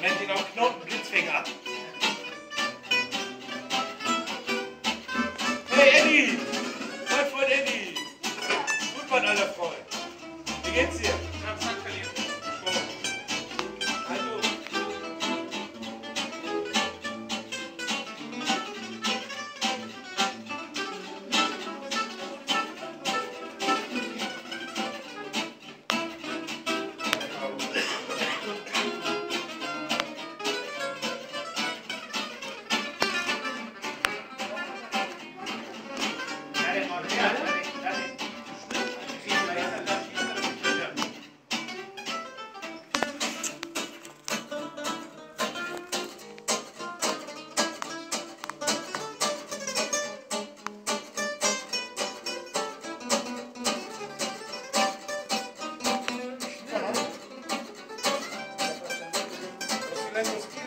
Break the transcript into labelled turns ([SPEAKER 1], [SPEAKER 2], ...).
[SPEAKER 1] Man nennt ihn auch Knotenblitzfinger. Hey Eddie! Mein Freund Eddie! Gut, mein alter Freund. Wie geht's dir? Let me